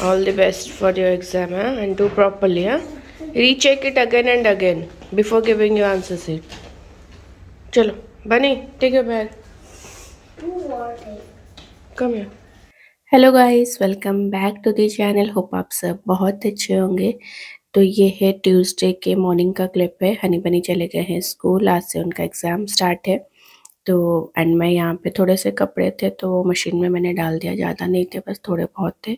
All the best for your exam huh? and do properly. Huh? Recheck it again and again before giving you answer sheet. Chalo, Bunny, take your bag. Come here. Hello guys welcome back to the channel hope आप सब बहुत अच्छे होंगे तो ये है Tuesday के morning का क्लिप है हनी बनी चले गए हैं स्कूल आज से उनका एग्ज़ाम स्टार्ट है तो एंड मैं यहाँ पे थोड़े से कपड़े थे तो वो मशीन में मैंने डाल दिया, ज़्यादा नहीं थे, बस थोड़े बहुत थे।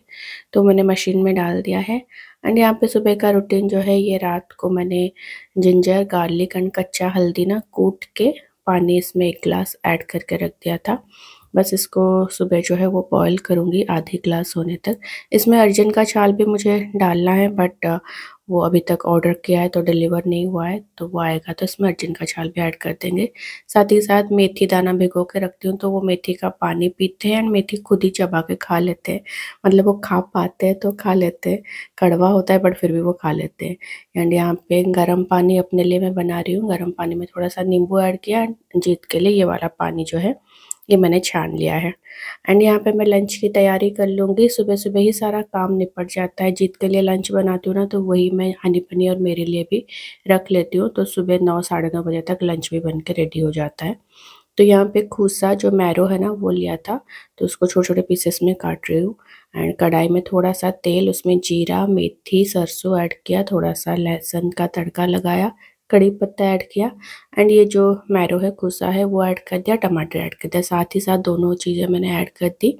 तो मैंने मशीन में डाल दिया है। एंड यहाँ पे सुबह का रूटीन जो है, ये रात को मैंने जिंजर गार्लिक एंड कच्चा हल्दी ना कूट के पानी इसमें एक गिलास ऐड करके रख दिया था। बस इसको सुबह जो है वो बॉईल करूँगी आधी ग्लास होने तक। इसमें अर्जन का छाल भी मुझे डालना है बट वो अभी तक ऑर्डर किया है तो डिलीवर नहीं हुआ है तो वो आएगा तो इसमें अर्जन का छाल भी ऐड कर देंगे। साथ ही साथ मेथी दाना भिगो के रखती हूँ तो वो मेथी का पानी पीते हैं एंड मेथी खुद ही चबा के खा लेते हैं। मतलब वो खा पाते हैं तो खा लेते हैं, कड़वा होता है बट फिर भी वो खा लेते हैं। एंड यहाँ पे गर्म पानी अपने लिए मैं बना रही हूँ, गर्म पानी में थोड़ा सा नींबू ऐड किया एंड जीत के लिए ये वाला पानी जो है ये मैंने छान लिया है। एंड यहाँ पे मैं लंच की तैयारी कर लूँगी। सुबह सुबह ही सारा काम निपट जाता है। जीत के लिए लंच बनाती हूँ ना तो वही मैं हनी पनी और मेरे लिए भी रख लेती हूँ। तो सुबह नौ, साढ़े नौ बजे तक लंच भी बन के रेडी हो जाता है। तो यहाँ पे खूसा जो मैरो है ना, वो लिया था। तो उसको छोटे छोटे पीसेस में काट रही हूँ। एंड कढ़ाई में थोड़ा सा तेल, उसमें जीरा, मेथी, सरसों ऐड किया थोड़ा सा लहसुन का तड़का लगाया। कड़ी पत्ता ऐड किया एंड ये जो मैरो है, कुसा है, वो ऐड कर दिया, टमाटर ऐड कर दिया। साथ ही साथ दोनों चीज़ें मैंने ऐड कर दी।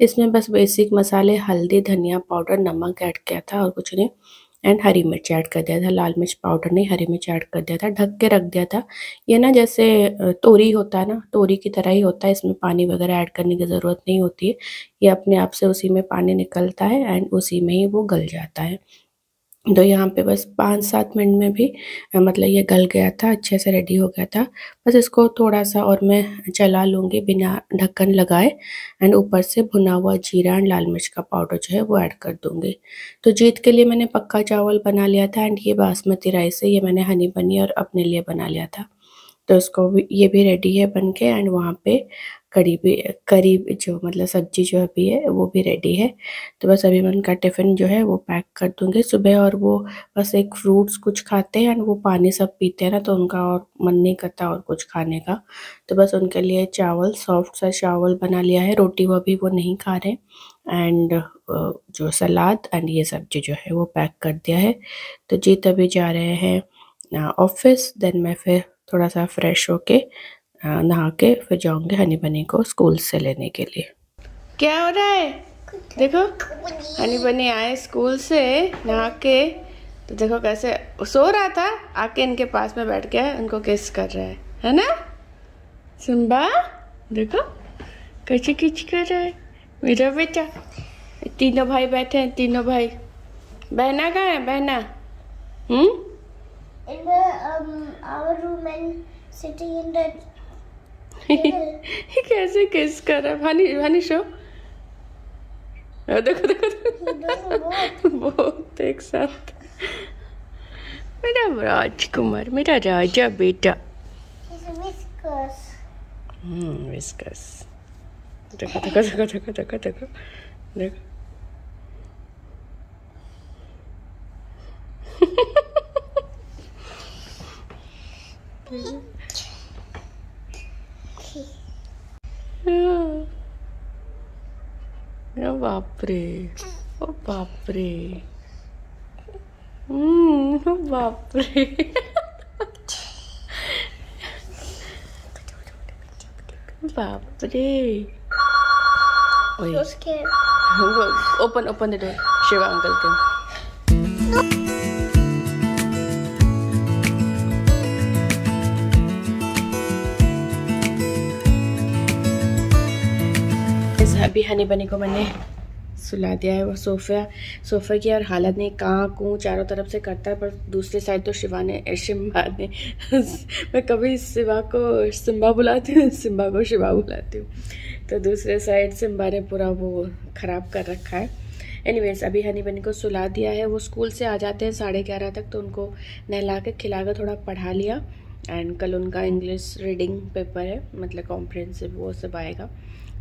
इसमें बस बेसिक मसाले, हल्दी, धनिया पाउडर नमक ऐड किया था और कुछ नहीं, एंड हरी मिर्च ऐड कर दिया था। लाल मिर्च पाउडर नहीं, हरी मिर्च ऐड कर दिया था। ढक के रख दिया था। ये ना जैसे तोरी होता है ना, तोरी की तरह ही होता है। इसमें पानी वगैरह ऐड करने की ज़रूरत नहीं होती। है ये अपने आप से उसी में पानी निकलता है एंड उसी में ही वो गल जाता है। तो यहाँ पे बस पाँच सात मिनट में भी मतलब ये गल गया था, अच्छे से रेडी हो गया था। बस इसको थोड़ा सा और मैं चला लूँगी बिना ढक्कन लगाए एंड ऊपर से भुना हुआ जीरा एंड लाल मिर्च का पाउडर जो है वो ऐड कर दूँगी। तो जीत के लिए मैंने पक्का चावल बना लिया था एंड ये बासमती राइस है, ये मैंने हनी बनी और अपने लिए बना लिया था। तो इसको भी, ये भी रेडी है बन के एंड वहाँ पे कड़ी भी करी जो मतलब सब्ज़ी जो अभी है, वो भी रेडी है। तो बस अभी मैं उनका टिफ़िन जो है, वो पैक कर दूँगी सुबह और वो बस एक फ्रूट्स कुछ खाते हैं एंड वो पानी सब पीते हैं ना तो उनका और मन नहीं करता और कुछ खाने का। तो बस उनके लिए चावल सॉफ्ट सा चावल बना लिया है, रोटी वो अभी वो नहीं खा रहे। एंड जो सलाद एंड ये सब्ज़ी जो है, वो पैक कर दिया है। तो जी तभी जा रहे हैं ऑफ़िस देन मैं फिर थोड़ा सा फ्रेश होके नहा के फिर जाऊँगे हनी बनी को स्कूल से लेने के लिए। क्या हो रहा है? देखो हनी बनी आए स्कूल से नहा के तो देखो कैसे सो रहा था आके इनके पास में बैठ गया उनको किस कर रहा है है ना? सिम्बा देखो कैसे किच कर रहा है? मेरा बेटा तीनों भाई बैठे हैं तीनों भाई। बहना कहाँ है बहना? हम्म? um, our room and sitting in the कैसे किस कर रहा है? हनी शो देखो देखो देखो। बहुत एक साथ। मेरा राजकुमार मेरा राजा बेटा। हम्म विस्कस देखो देखो देखो देखो देखो देखो देखो। बापरे ओ बापरे हम्म बापरे बापरे open open the door Shiva uncle के अभी हनी बनी को मैंने सुला दिया है वो सोफ़ा, सोफ़े की और हालत नहीं, कहाँ कूँ, चारों तरफ़ से करता है, पर दूसरी साइड तो शिवा ने शिम्बा ने, मैं कभी शिवा को सिम्बा बुलाती हूँ सिम्बा को शिवा बुलाती हूँ। तो दूसरे साइड सिम्बा ने पूरा वो ख़राब कर रखा है। एनीवेज अभी हनी बनी को सुला दिया है। वो स्कूल से आ जाते हैं साढ़े ग्यारह तक तो उनको नहला के खिला कर थोड़ा पढ़ा लिया। एंड कल उनका इंग्लिश रीडिंग पेपर है मतलब कॉम्प्रेंसिव वो सब आएगा।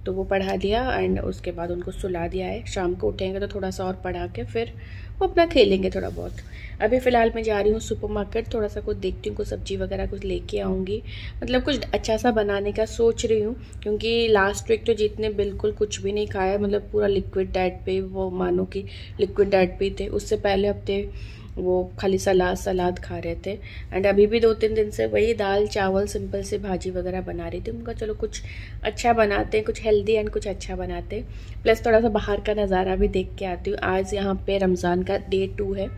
तो वो पढ़ा दिया एंड उसके बाद उनको सुला दिया है। शाम को उठेंगे तो थोड़ा सा और पढ़ा के फिर वो अपना खेलेंगे थोड़ा बहुत। अभी फ़िलहाल मैं जा रही हूँ सुपर मार्केट थोड़ा सा कुछ देखती हूँ, कुछ सब्ज़ी वगैरह कुछ लेके आऊँगी। मतलब कुछ अच्छा सा बनाने का सोच रही हूँ, क्योंकि लास्ट वीक तो जितने बिल्कुल कुछ भी नहीं खाया। मतलब पूरा लिक्विड डाइट पे, वो मानो कि लिक्विड डाइट पे थे। उससे पहले हफ़्ते वो खाली सलाद सलाद खा रहे थे। एंड अभी भी दो तीन दिन से वही दाल, चावल सिंपल से भाजी वगैरह बना रही थी। उनका चलो कुछ अच्छा बनाते हैं, कुछ हेल्दी एंड कुछ अच्छा बनाते प्लस थोड़ा सा बाहर का नज़ारा भी देख के आती हूँ। आज यहाँ पे रमज़ान का डे टू है।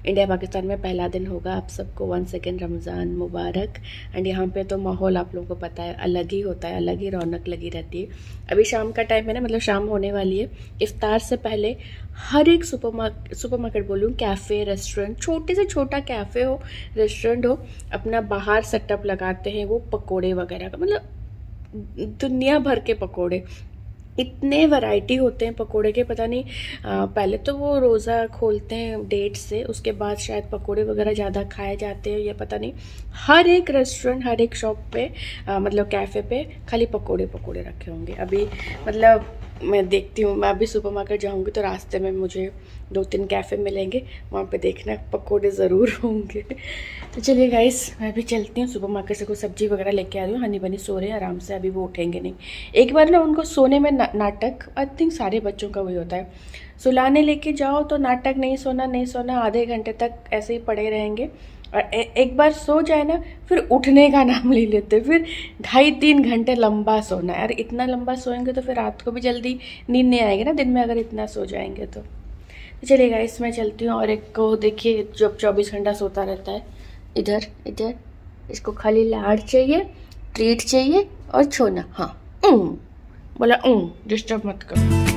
इंडिया पाकिस्तान में पहला दिन होगा आप सबको वन सेकेंड रमज़ान मुबारक। एंड यहाँ पे तो माहौल आप लोगों को पता है, अलग ही होता है, अलग ही रौनक लगी रहती है। अभी शाम का टाइम है ना मतलब शाम होने वाली है। इफ्तार से पहले हर एक सुपर मार्केट सुपर मार्केट बोलूँ कैफ़े रेस्टोरेंट छोटे से छोटा कैफ़े हो रेस्टोरेंट हो, अपना बाहर सेटअप लगाते हैं वो पकोड़े वगैरह का। मतलब दुनिया भर के पकोड़े। इतने वैरायटी होते हैं पकोड़े के पता नहीं आ, पहले तो वो रोज़ा खोलते हैं डेट से उसके बाद शायद पकोड़े वगैरह ज़्यादा खाए जाते हैं या पता नहीं। हर एक रेस्टोरेंट हर एक शॉप पे आ, मतलब कैफ़े पे खाली पकोड़े पकोड़े रखे होंगे। अभी मतलब मैं देखती हूँ मैं अभी सुपर मार्केट जाऊँगी तो रास्ते में मुझे दो तीन कैफ़े मिलेंगे वहाँ पे देखना पकोड़े ज़रूर होंगे। तो चलिए गाइस मैं भी चलती हूँ सुपर मार्केट से कुछ सब्ज़ी वगैरह लेके आ रही हूँ हनी बनी सो रहे हैं आराम से अभी वो उठेंगे नहीं। एक बार ना उनको सोने में ना, नाटक आई थिंक सारे बच्चों का वही होता है। सुलाने लेके जाओ तो नाटक नहीं सोना नहीं सोना आधे घंटे तक ऐसे ही पड़े रहेंगे। और ए, एक बार सो जाए ना फिर उठने का नाम ले लेते। फिर ढाई तीन घंटे लंबा सोना। है इतना लंबा सोएँगे तो फिर रात को भी जल्दी नींद नहीं आएगी ना दिन में अगर इतना सो जाएँगे तो, तो चलिएगा इसमें चलती हूँ और एक को देखिए जब चौबीस घंटा सोता रहता है। इधर इधर इसको खाली लाड़ चाहिए ट्रीट चाहिए और छोना। हाँ बोला डिस्टर्ब मत करो।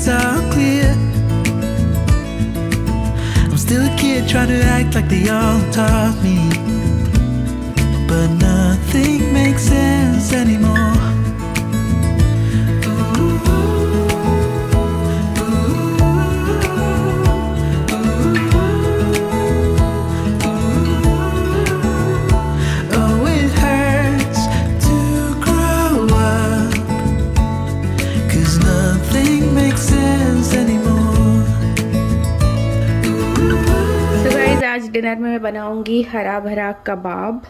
It's all clear. I'm still a kid trying to act like they all taught me. But nothing dinner में मैं बनाऊँगी हरा भरा कबाब।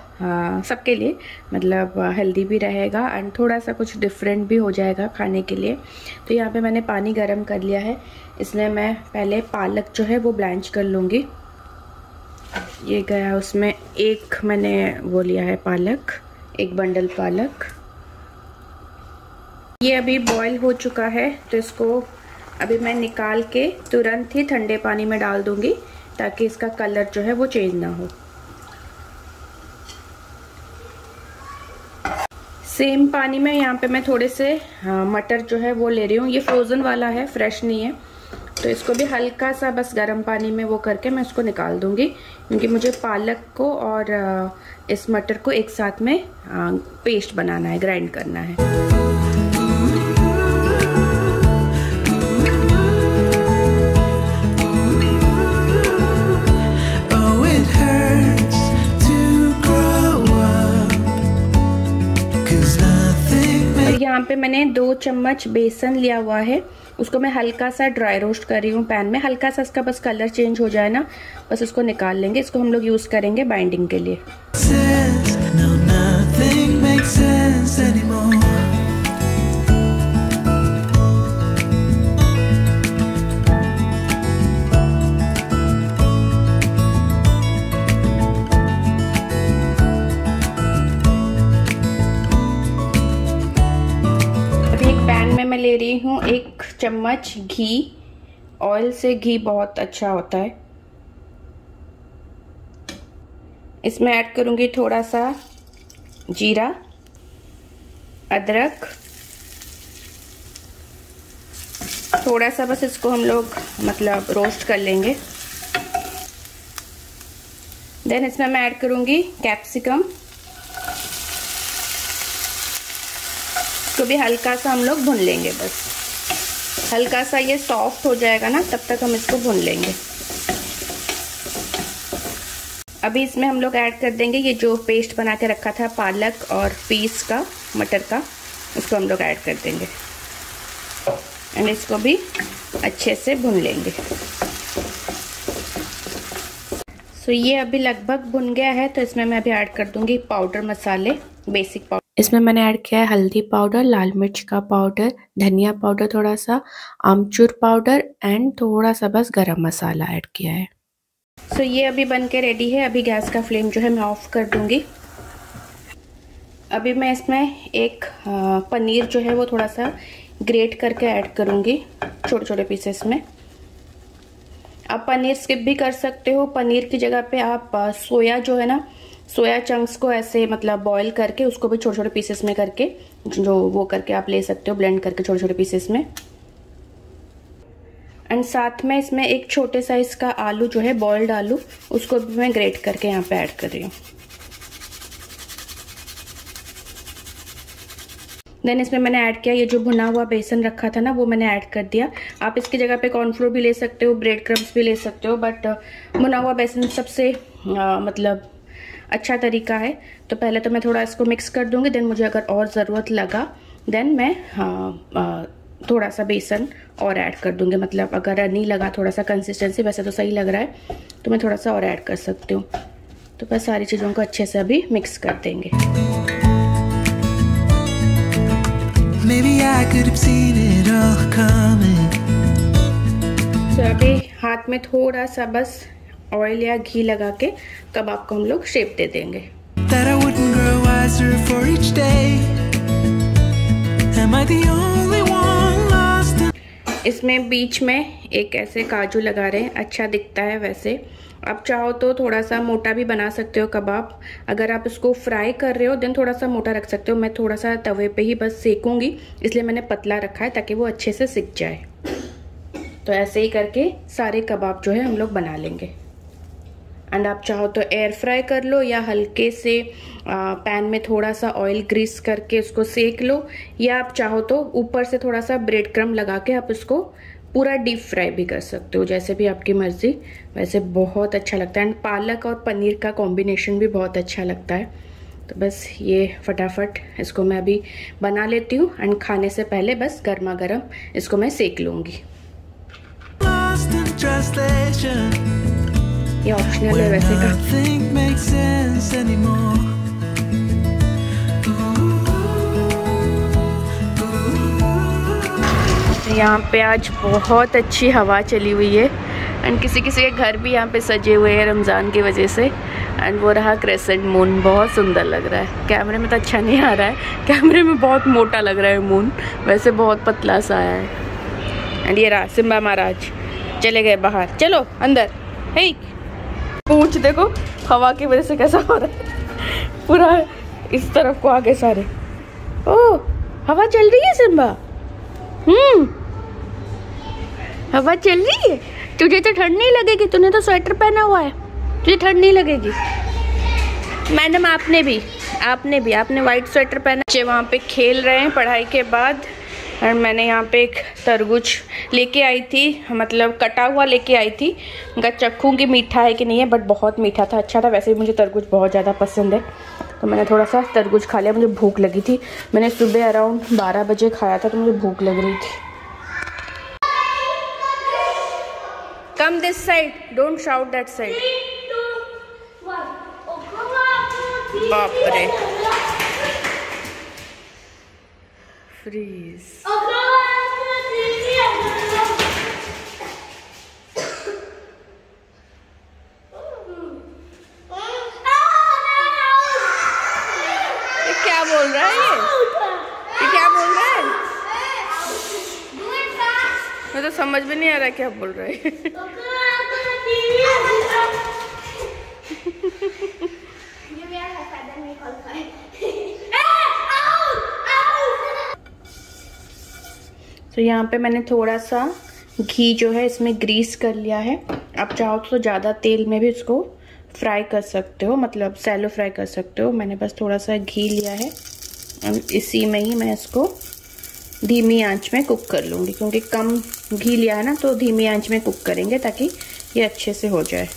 सबके लिए मतलब हेल्दी भी रहेगा एंड थोड़ा सा कुछ डिफरेंट भी हो जाएगा खाने के लिए। तो यहाँ पे मैंने पानी गर्म कर लिया है। इसमें मैं पहले पालक जो है वो ब्लैंच कर लूँगी। ये गया उसमें एक मैंने वो लिया है पालक, एक बंडल पालक। ये अभी बॉईल हो चुका है तो इसको अभी मैं निकाल के तुरंत ही ठंडे पानी में डाल दूँगी। ताकि इसका कलर जो है वो चेंज ना हो। सेम पानी में यहाँ पे मैं थोड़े से हाँ, मटर जो है वो ले रही हूँ। ये फ्रोज़न वाला है फ्रेश नहीं है। तो इसको भी हल्का सा बस गर्म पानी में वो करके मैं इसको निकाल दूँगी। क्योंकि मुझे पालक को और इस मटर को एक साथ में पेस्ट बनाना है ग्राइंड करना है। यहाँ पे मैंने दो चम्मच बेसन लिया हुआ है। उसको मैं हल्का सा ड्राई रोस्ट कर रही हूँ पैन में। हल्का सा इसका बस कलर चेंज हो जाए ना, बस इसको निकाल लेंगे। इसको हम लोग यूज़ करेंगे बाइंडिंग के लिए। चम्मच घी ऑयल से घी बहुत अच्छा होता है. इसमें ऐड करूँगी थोड़ा सा जीरा, अदरक. थोड़ा सा बस इसको हम लोग मतलब रोस्ट कर लेंगे. देन इसमें मैं ऐड करूँगी कैप्सिकम इसको भी हल्का सा हम लोग भून लेंगे बस. हल्का सा ये सॉफ्ट हो जाएगा ना तब तक हम इसको भुन लेंगे। अभी इसमें हम लोग ऐड कर देंगे ये जो पेस्ट बना के रखा था पालक और पीस का मटर का उसको हम लोग ऐड कर देंगे। एंड इसको भी अच्छे से भुन लेंगे। सो so, ये अभी लगभग भुन गया है तो इसमें मैं अभी ऐड कर दूँगी पाउडर मसाले बेसिक पाउडर इसमें मैंने ऐड किया है हल्दी पाउडर लाल मिर्च का पाउडर धनिया पाउडर थोड़ा सा आमचूर पाउडर एंड थोड़ा सा बस गरम मसाला ऐड किया है। सो so, ये अभी बन के रेडी है। अभी गैस का फ्लेम जो है मैं ऑफ़ कर दूँगी। अभी मैं इसमें एक पनीर जो है वो थोड़ा सा ग्रेट करके ऐड करूँगी छोटे छोटे पीसेस में। आप पनीर स्किप भी कर सकते हो। पनीर की जगह पे आप सोया जो है ना सोया चंक्स को ऐसे मतलब बॉईल करके उसको भी छोटे छोटे पीसेस में करके जो वो करके आप ले सकते हो ब्लेंड करके छोटे छोटे पीसेस में। एंड साथ में इसमें एक छोटे साइज़ का आलू जो है बॉइल्ड आलू उसको भी मैं ग्रेट करके यहाँ पे ऐड कर रही हूँ। देन इसमें मैंने ऐड किया ये जो भुना हुआ बेसन रखा था ना वो मैंने ऐड कर दिया। आप इसकी जगह पे कॉर्नफ्लोर भी ले सकते हो ब्रेड क्रम्स भी ले सकते हो बट भुना हुआ बेसन सबसे आ, मतलब अच्छा तरीका है। तो पहले तो मैं थोड़ा इसको मिक्स कर दूँगी देन मुझे अगर और ज़रूरत लगा देन मैं हाँ थोड़ा सा बेसन और ऐड कर दूँगी। मतलब अगर नहीं लगा थोड़ा सा कंसिस्टेंसी वैसे तो सही लग रहा है तो मैं थोड़ा सा और ऐड कर सकती हूँ। तो बस सारी चीज़ों को अच्छे से अभी मिक्स कर देंगे। Maybe I could have seen it all coming. So अभी हाथ में थोड़ा सा बस ऑयल या घी लगा के कबाब को हम लोग शेप दे देंगे? इसमें बीच में एक ऐसे काजू लगा रहे हैं अच्छा दिखता है वैसे। आप चाहो तो थोड़ा सा मोटा भी बना सकते हो कबाब। अगर आप इसको फ्राई कर रहे हो देन थोड़ा सा मोटा रख सकते हो। मैं थोड़ा सा तवे पे ही बस सेकूँगी इसलिए मैंने पतला रखा है ताकि वो अच्छे से सिक जाए। तो ऐसे ही करके सारे कबाब जो है हम लोग बना लेंगे। एंड आप चाहो तो एयर फ्राई कर लो या हल्के से पैन में थोड़ा सा ऑयल ग्रीस करके उसको सेक लो, या आप चाहो तो ऊपर से थोड़ा सा ब्रेड क्रम लगा के आप उसको पूरा डीप फ्राई भी कर सकते हो, जैसे भी आपकी मर्ज़ी। वैसे बहुत अच्छा लगता है। एंड पालक और पनीर का कॉम्बिनेशन भी बहुत अच्छा लगता है। तो बस ये फटाफट इसको मैं अभी बना लेती हूँ। एंड खाने से पहले बस गर्मा गर्म इसको मैं सेक लूँगी। ये ऑप्शनल है वैसे का यहाँ पे आज बहुत अच्छी हवा चली हुई है। एंड किसी किसी के घर भी यहाँ पे सजे हुए हैं रमज़ान की वजह से। एंड वो रहा क्रेसेंट मून बहुत सुंदर लग रहा है। कैमरे में तो अच्छा नहीं आ रहा है। कैमरे में बहुत मोटा लग रहा है मून वैसे बहुत पतला सा आया है। एंड ये रहा सिम्बा महाराज। चले गए बाहर। चलो अंदर। हे पूछ, देखो, हवा की वजह से कैसा हो रहा है। पूरा इस तरफ़ को आगे सारे। ओ, हवा चल रही है सिम्बा हम्म। हवा चल रही है? तुझे तो ठंड नहीं लगेगी, तूने तो स्वेटर पहना हुआ है। तुझे ठंड नहीं लगेगी। मैडम, आपने भी आपने भी, आपने वाइट स्वेटर पहना। बच्चे वहाँ पे खेल रहे हैं पढ़ाई के बाद। और मैंने यहाँ पे एक तरबूज लेके आई थी मतलब कटा हुआ लेके आई थी। उनका चखूँगी मीठा है कि नहीं है बट बहुत मीठा था अच्छा था। वैसे भी मुझे तरबूज बहुत ज़्यादा पसंद है। तो मैंने थोड़ा सा तरबूज खा लिया मुझे भूख लगी थी। मैंने सुबह अराउंड बारह बजे खाया था तो मुझे भूख लग रही थी। Come this side don't shout that side बाप रे। फ्रीज क्या बोल रहा है क्या बोल रहा है? तो समझ में नहीं आ रहा क्या बोल रहा है। तो यहाँ पे मैंने थोड़ा सा घी जो है इसमें ग्रीस कर लिया है। आप चाहो तो ज़्यादा तेल में भी इसको फ्राई कर सकते हो मतलब सैलो फ्राई कर सकते हो। मैंने बस थोड़ा सा घी लिया है। इसी में ही मैं इसको धीमी आँच में कुक कर लूँगी, क्योंकि कम घी लिया है ना तो धीमी आँच में कुक करेंगे ताकि ये अच्छे से हो जाए।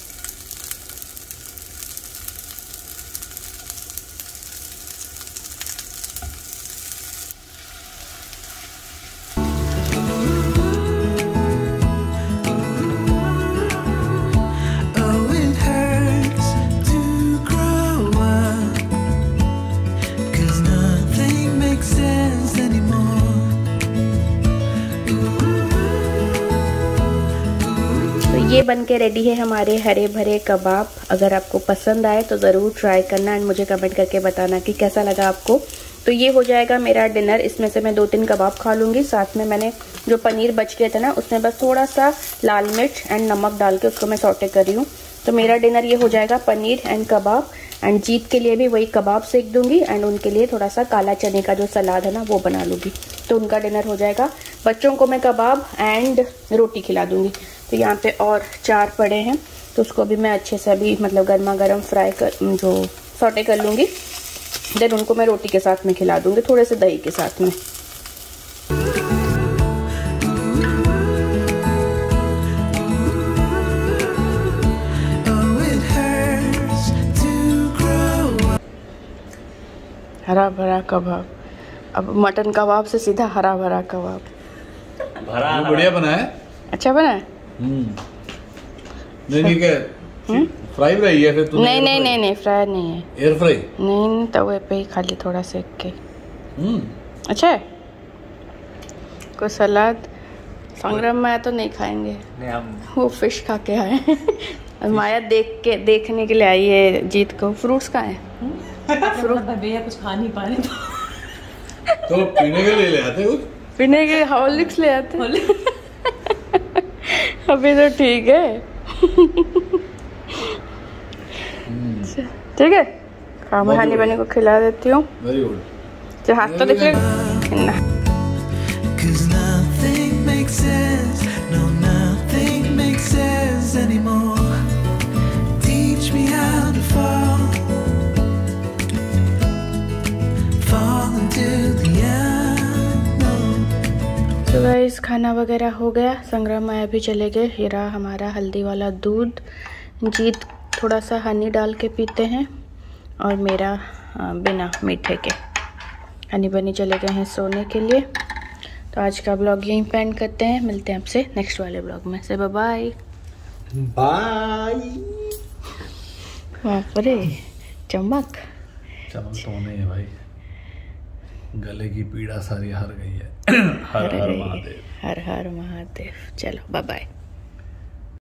बन के रेडी है हमारे हरे भरे कबाब। अगर आपको पसंद आए तो ज़रूर ट्राई करना एंड मुझे कमेंट करके बताना कि कैसा लगा आपको। तो ये हो जाएगा मेरा डिनर इसमें से मैं दो तीन कबाब खा लूँगी। साथ में मैंने जो पनीर बच गया था ना, उसमें बस थोड़ा सा लाल मिर्च एंड नमक डाल के उसको मैं सॉटे कर रही हूँ। तो मेरा डिनर ये हो जाएगा पनीर एंड कबाब। एंड जीत के लिए भी वही कबाब सेक दूँगी एंड उनके लिए थोड़ा सा काला चने का जो सलाद है ना, वो बना लूँगी। तो उनका डिनर हो जाएगा। बच्चों को मैं कबाब एंड रोटी खिला दूँगी। तो यहाँ पे और चार पड़े हैं तो उसको भी मैं अच्छे से अभी मतलब गर्मा गर्म फ्राई कर जो सोटे कर लूँगी। देन उनको मैं रोटी के साथ में खिला दूँगी थोड़े से दही के साथ में। हरा भरा कबाब। अब मटन कबाब से सीधा हरा भरा कबाब। भरा बढ़िया बना है। अच्छा बना है? हम्म। नहीं नहीं क्या? फ्राई फ्राई है फिर नहीं नहीं नहीं नहीं फ्राई नहीं है। एयर फ्राई नहीं तवे पे ही खाली थोड़ा सेक के हम्म अच्छा है? कोई सलाद? संग्राम माया तो नहीं खाएँगे। नहीं हम वो फ़िश खा के आए और माया देख के देखने के लिए आई है जीत को। फ्रूट्स कहाँ है? फ्रूट भैया कुछ खा नहीं पा रहे तो पीने के लिए ले आते कुछ? पीने के हॉर्लिक्स ले आते अभी तो ठीक है। ठीक है? हाँ मैं हनी बनी को खिला देती हूँ। जो हाथ तो दिख ना गाइस खाना वगैरह हो गया। संग्रह माया भी चले गए। रहा हमारा हल्दी वाला दूध। जीत थोड़ा सा हनी डाल के पीते हैं और मेरा बिना मीठे के। हनी बनी चले गए हैं सोने के लिए। तो आज का ब्लॉग यहीं पेंड करते हैं। मिलते हैं आपसे नेक्स्ट वाले ब्लॉग में। से बाय बाय बाप रे चमक। चमक तो नहीं है भाई। गले की पीड़ा सारी हार गई है। हर हर महादेव। हर हर महादेव। चलो बाय बाय